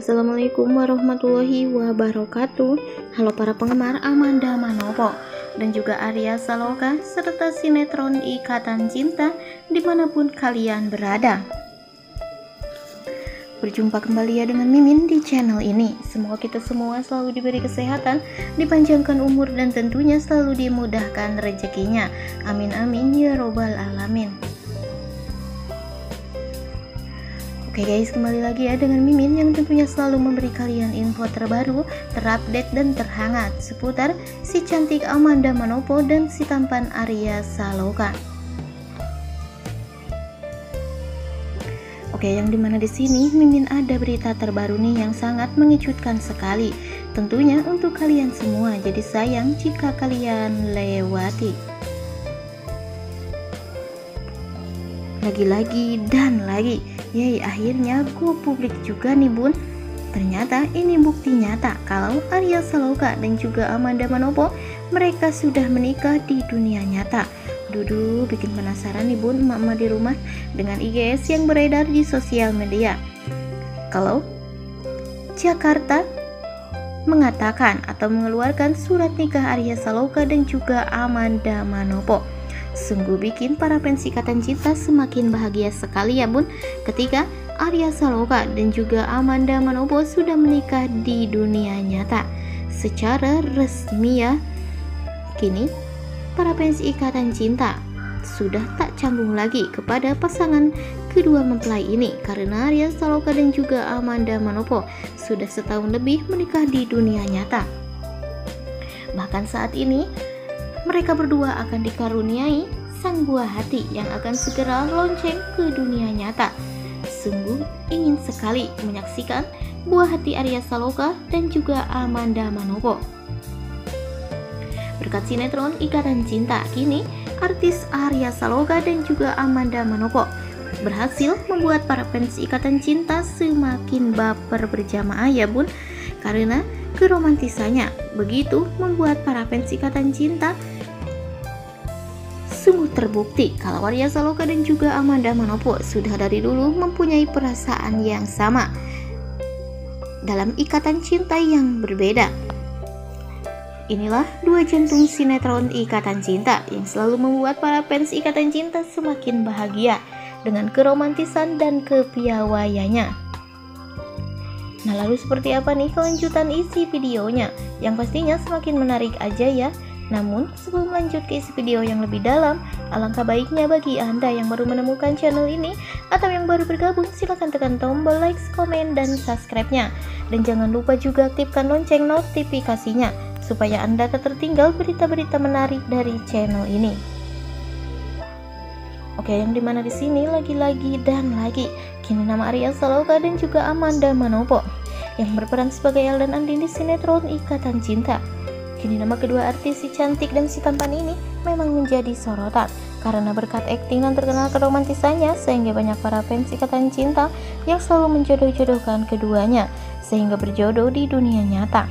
Assalamualaikum warahmatullahi wabarakatuh. Halo para penggemar Amanda Manopo dan juga Arya Saloka serta sinetron Ikatan Cinta di mana pun kalian berada. Berjumpa kembali ya dengan Mimin di channel ini. Semoga kita semua selalu diberi kesehatan Dipanjangkan umur dan tentunya selalu dimudahkan rezekinya. Amin amin ya robbal alamin Oke guys, kembali lagi ya dengan Mimin yang tentunya selalu memberi kalian info terbaru, terupdate dan terhangat seputar si cantik Amanda Manopo dan si tampan Arya Saloka. Oke, yang di mana di sini Mimin ada berita terbaru nih yang sangat mengejutkan sekali. Tentunya untuk kalian semua, jadi sayang jika kalian lewati. Lagi-lagi dan lagi Yay, akhirnya gue publik juga nih bun. Ternyata ini bukti nyata kalau Arya Saloka dan juga Amanda Manopo mereka sudah menikah di dunia nyata. Dudu bikin penasaran nih bun mama di rumah dengan IGS yang beredar di sosial media. Kalau Jakarta mengatakan atau mengeluarkan surat nikah Arya Saloka dan juga Amanda Manopo. Sungguh bikin para fans ikatan cinta semakin bahagia sekali ya bun ketika Arya Saloka dan juga Amanda Manopo sudah menikah di dunia nyata secara resmi ya. Kini para fans ikatan cinta sudah tak canggung lagi kepada pasangan kedua mempelai ini karena Arya Saloka dan juga Amanda Manopo sudah setahun lebih menikah di dunia nyata. Bahkan saat ini mereka berdua akan dikaruniai sang buah hati yang akan segera lonceng ke dunia nyata. Sungguh ingin sekali menyaksikan buah hati Arya Saloka dan juga Amanda Manopo. Berkat sinetron Ikatan Cinta, kini artis Arya Saloka dan juga Amanda Manopo berhasil membuat para fans Ikatan Cinta semakin baper berjamaah ya bun karena keromantisannya begitu membuat para fans Ikatan Cinta sungguh terbukti kalau Arya Saloka dan juga Amanda Manopo sudah dari dulu mempunyai perasaan yang sama dalam ikatan cinta yang berbeda. Inilah dua jantung sinetron Ikatan Cinta yang selalu membuat para fans Ikatan Cinta semakin bahagia dengan keromantisan dan kepiawaiannya. Nah lalu seperti apa nih kelanjutan isi videonya? Yang pastinya semakin menarik aja ya. Namun, sebelum lanjut ke isi video yang lebih dalam, alangkah baiknya bagi Anda yang baru menemukan channel ini atau yang baru bergabung, silahkan tekan tombol like, komen, dan subscribe-nya. Dan jangan lupa juga aktifkan lonceng notifikasinya, supaya Anda tak tertinggal berita-berita menarik dari channel ini. Oke, yang di mana di sini lagi-lagi dan lagi, kini nama Arya Saloka dan juga Amanda Manopo yang berperan sebagai El dan Andin di sinetron Ikatan Cinta. Kini nama kedua artis si cantik dan si tampan ini memang menjadi sorotan karena berkat akting dan terkenal keromantisannya sehingga banyak para fans ikatan cinta yang selalu menjodoh-jodohkan keduanya sehingga berjodoh di dunia nyata.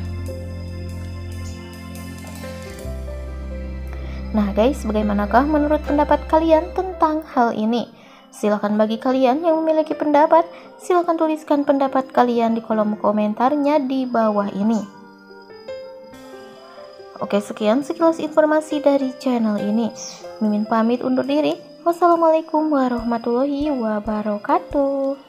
Nah guys, bagaimanakah menurut pendapat kalian tentang hal ini? Silahkan bagi kalian yang memiliki pendapat, silahkan tuliskan pendapat kalian di kolom komentarnya di bawah ini. Oke sekian sekilas informasi dari channel ini. Mimin pamit undur diri. Wassalamualaikum warahmatullahi wabarakatuh